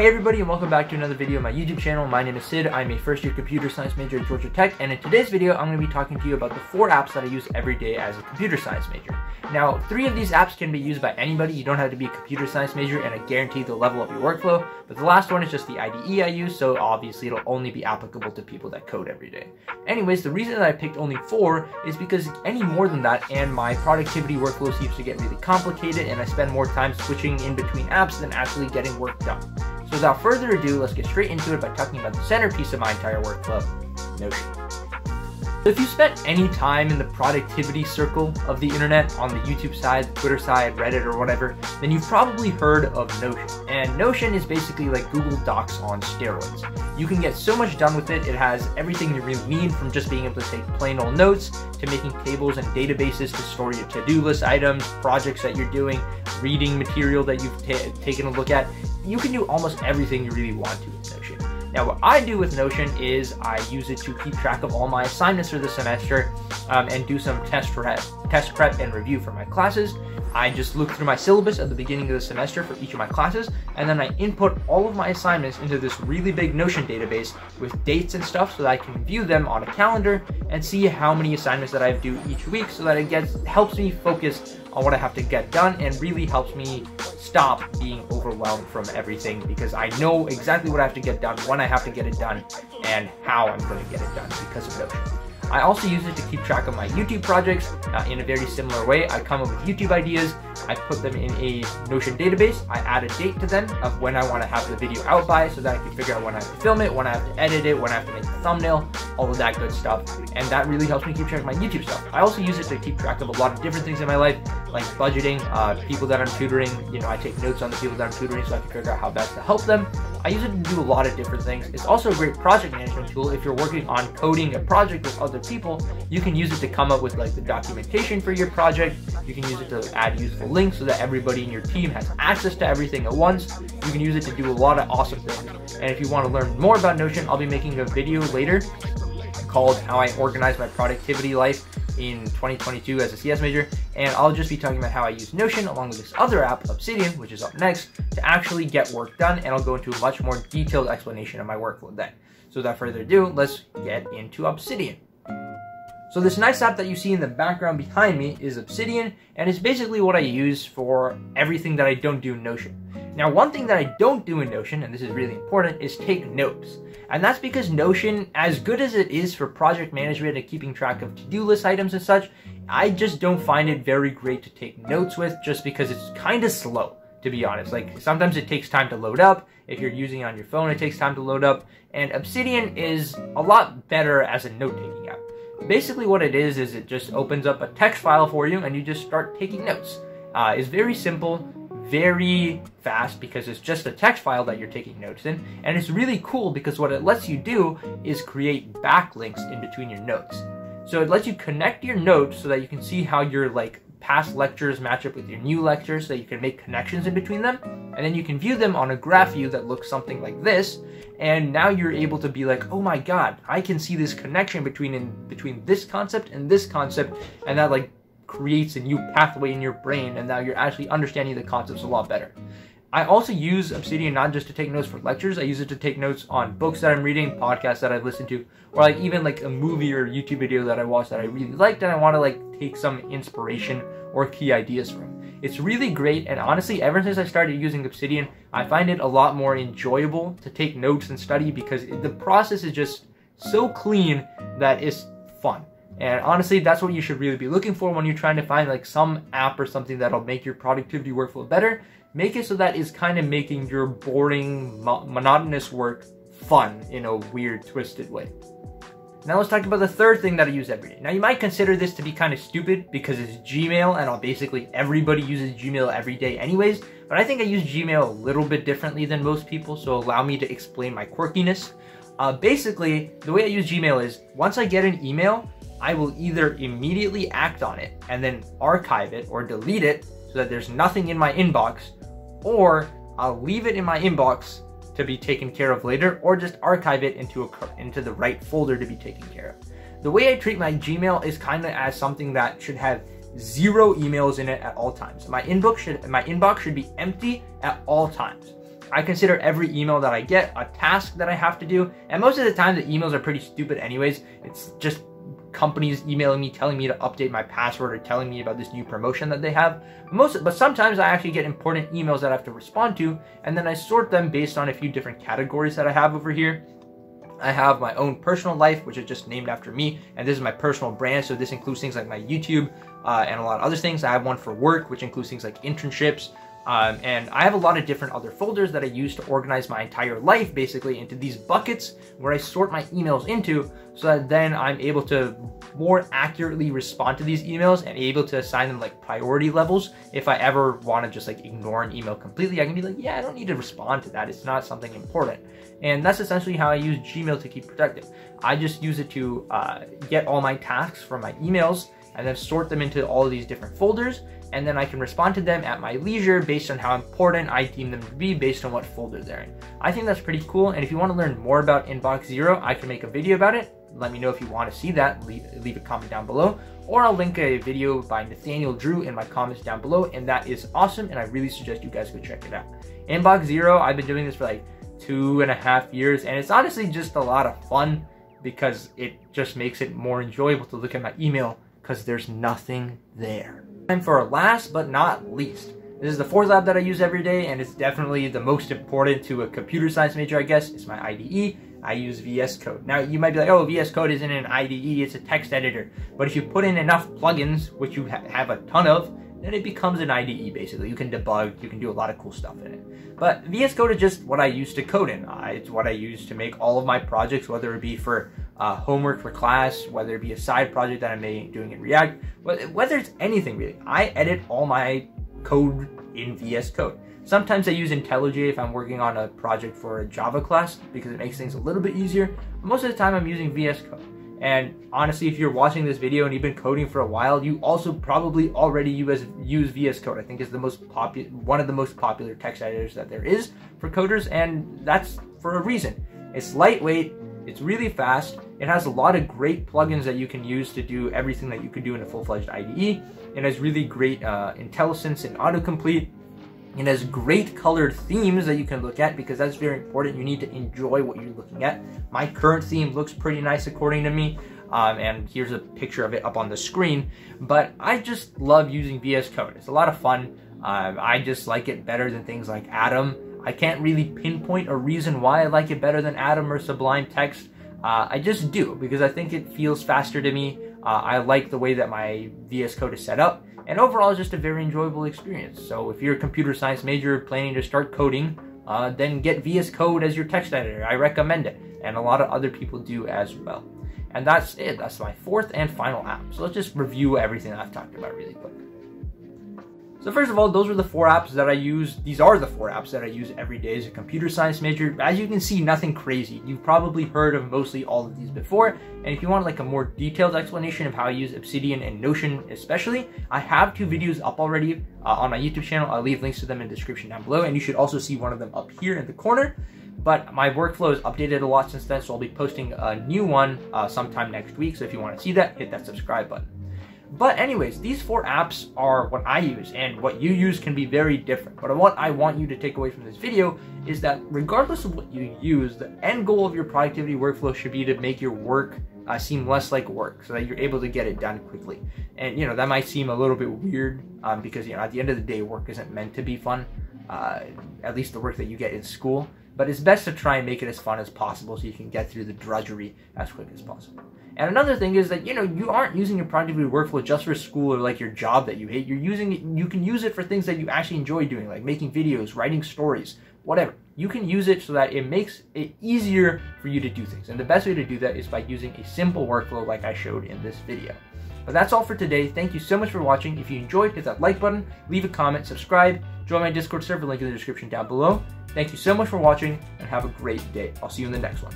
Hey everybody and welcome back to another video on my YouTube channel. My name is Sid. I'm a first year computer science major at Georgia Tech and in today's video I'm going to be talking to you about the four apps that I use every day as a computer science major. Now three of these apps can be used by anybody. You don't have to be a computer science major and I guarantee they'll level up your workflow. But the last one is just the IDE I use so obviously it'll only be applicable to people that code every day. Anyways, the reason that I picked only four is because any more than that and my productivity workflow seems to get really complicated and I spend more time switching in between apps than actually getting work done. Without further ado, let's get straight into it by talking about the centerpiece of my entire workflow, Notion. If you spent any time in the productivity circle of the internet on the YouTube side, Twitter side, Reddit, or whatever, then you've probably heard of Notion. And Notion is basically like Google Docs on steroids. You can get so much done with it. It has everything you really need from just being able to take plain old notes to making tables and databases to store your to-do list items, projects that you're doing, reading material that you've taken a look at. You can do almost everything you really want to with Notion. Now, what I do with Notion is I use it to keep track of all my assignments for the semester um, and do some test prep, test prep and review for my classes. I just look through my syllabus at the beginning of the semester for each of my classes, and then I input all of my assignments into this really big Notion database with dates and stuff so that I can view them on a calendar and see how many assignments that I do each week so that it gets helps me focus on what I have to get done and really helps me stop being overwhelmed from everything because I know exactly what I have to get done, when I have to get it done, and how I'm going to get it done because of Notion. I also use it to keep track of my YouTube projects uh, in a very similar way. I come up with YouTube ideas, I put them in a Notion database, I add a date to them of when I want to have the video out by so that I can figure out when I have to film it, when I have to edit it, when I have to make the thumbnail, all of that good stuff. And that really helps me keep track of my YouTube stuff. I also use it to keep track of a lot of different things in my life, like budgeting, uh, people that I'm tutoring. You know, I take notes on the people that I'm tutoring so I can figure out how best to help them. I use it to do a lot of different things. It's also a great project management tool if you're working on coding a project with other people. You can use it to come up with like the documentation for your project. You can use it to add useful links so that everybody in your team has access to everything at once. You can use it to do a lot of awesome things. And if you want to learn more about Notion, I'll be making a video later called How I Organize My Productivity Life in 2022 as a CS major, and I'll just be talking about how I use Notion along with this other app, Obsidian, which is up next, to actually get work done, and I'll go into a much more detailed explanation of my workflow then. So without further ado, let's get into Obsidian. So this nice app that you see in the background behind me is Obsidian, and it's basically what I use for everything that I don't do in Notion. Now, one thing that I don't do in Notion, and this is really important, is take notes. And that's because Notion, as good as it is for project management and keeping track of to-do list items and such, I just don't find it very great to take notes with just because it's kind of slow, to be honest. Like, sometimes it takes time to load up. If you're using it on your phone, it takes time to load up. And Obsidian is a lot better as a note-taking app. Basically what it is, is it just opens up a text file for you and you just start taking notes. Uh, it's very simple, very fast because it's just a text file that you're taking notes in. And it's really cool because what it lets you do is create backlinks in between your notes. So it lets you connect your notes so that you can see how your like past lectures match up with your new lectures so that you can make connections in between them. And then you can view them on a graph view that looks something like this. And now you're able to be like, oh my god, I can see this connection between in between this concept and this concept, and that like creates a new pathway in your brain, and now you're actually understanding the concepts a lot better. I also use Obsidian not just to take notes for lectures, I use it to take notes on books that I'm reading, podcasts that I've listened to, or like even like a movie or YouTube video that I watched that I really liked and I want to like take some inspiration or key ideas from. It's really great and honestly ever since I started using Obsidian, I find it a lot more enjoyable to take notes and study because the process is just so clean that it's fun. And honestly, that's what you should really be looking for when you're trying to find like some app or something that'll make your productivity workflow better make it so that it's kind of making your boring, mo monotonous work fun in a weird, twisted way. Now let's talk about the third thing that I use every day. Now you might consider this to be kind of stupid because it's Gmail and basically everybody uses Gmail every day anyways, but I think I use Gmail a little bit differently than most people, so allow me to explain my quirkiness. Uh, basically, the way I use Gmail is once I get an email, I will either immediately act on it and then archive it or delete it so that there's nothing in my inbox, or I'll leave it in my inbox to be taken care of later, or just archive it into a into the right folder to be taken care of. The way I treat my Gmail is kind of as something that should have zero emails in it at all times. My inbox should my inbox should be empty at all times. I consider every email that I get a task that I have to do. And most of the time, the emails are pretty stupid anyways. It's just companies emailing me telling me to update my password or telling me about this new promotion that they have. Most, but sometimes I actually get important emails that I have to respond to, and then I sort them based on a few different categories that I have over here. I have my own personal life, which is just named after me, and this is my personal brand. So this includes things like my YouTube uh, and a lot of other things. I have one for work, which includes things like internships, um, and I have a lot of different other folders that I use to organize my entire life basically into these buckets where I sort my emails into so that then I'm able to more accurately respond to these emails and able to assign them like priority levels. If I ever want to just like ignore an email completely, I can be like, yeah, I don't need to respond to that. It's not something important. And that's essentially how I use Gmail to keep productive. I just use it to uh, get all my tasks from my emails and then sort them into all these different folders and then I can respond to them at my leisure based on how important I deem them to be based on what folder they're in. I think that's pretty cool, and if you want to learn more about Inbox Zero, I can make a video about it. Let me know if you want to see that, leave, leave a comment down below, or I'll link a video by Nathaniel Drew in my comments down below, and that is awesome, and I really suggest you guys go check it out. Inbox Zero, I've been doing this for like two and a half years, and it's honestly just a lot of fun because it just makes it more enjoyable to look at my email because there's nothing there. And for last but not least, this is the fourth lab that I use every day, and it's definitely the most important to a computer science major, I guess. It's my IDE. I use VS Code. Now, you might be like, oh, VS Code isn't an IDE, it's a text editor. But if you put in enough plugins, which you ha have a ton of, then it becomes an IDE, basically. You can debug, you can do a lot of cool stuff in it. But VS Code is just what I use to code in. Uh, it's what I use to make all of my projects, whether it be for uh, homework for class, whether it be a side project that I'm doing in React, whether it's anything really. I edit all my code in VS Code. Sometimes I use IntelliJ if I'm working on a project for a Java class because it makes things a little bit easier. Most of the time I'm using VS Code. And honestly, if you're watching this video and you've been coding for a while, you also probably already use, use VS Code. I think it's the most popular, one of the most popular text editors that there is for coders, and that's for a reason. It's lightweight, it's really fast, it has a lot of great plugins that you can use to do everything that you could do in a full-fledged IDE. It has really great uh, IntelliSense and autocomplete. It has great colored themes that you can look at because that's very important. You need to enjoy what you're looking at. My current theme looks pretty nice according to me. Um, and here's a picture of it up on the screen. But I just love using VS Code. It's a lot of fun. Um, I just like it better than things like Atom. I can't really pinpoint a reason why I like it better than Atom or Sublime Text. Uh, I just do because I think it feels faster to me. Uh, I like the way that my VS Code is set up and overall it's just a very enjoyable experience. So if you're a computer science major planning to start coding, uh, then get VS Code as your text editor. I recommend it, and a lot of other people do as well. And that's it. That's my fourth and final app. So let's just review everything I've talked about really quick. So first of all, those are the four apps that I use. These are the four apps that I use every day as a computer science major. As you can see, nothing crazy. You've probably heard of mostly all of these before. And if you want like a more detailed explanation of how I use Obsidian and Notion especially, I have two videos up already uh, on my YouTube channel. I'll leave links to them in the description down below. And you should also see one of them up here in the corner. But my workflow is updated a lot since then, so I'll be posting a new one uh, sometime next week. So if you want to see that, hit that subscribe button. But anyways, these four apps are what I use, and what you use can be very different. But what I want you to take away from this video is that regardless of what you use, the end goal of your productivity workflow should be to make your work uh, seem less like work so that you're able to get it done quickly. And, you know, that might seem a little bit weird um, because, you know, at the end of the day, work isn't meant to be fun, uh, at least the work that you get in school. But it's best to try and make it as fun as possible so you can get through the drudgery as quick as possible. And another thing is that, you know, you aren't using your productivity workflow just for school or like your job that you hate. You're using it, you can use it for things that you actually enjoy doing, like making videos, writing stories, whatever. You can use it so that it makes it easier for you to do things. And the best way to do that is by using a simple workflow like I showed in this video. But that's all for today. Thank you so much for watching. If you enjoyed, hit that like button, leave a comment, subscribe, join my Discord server, link in the description down below. Thank you so much for watching, and have a great day. I'll see you in the next one.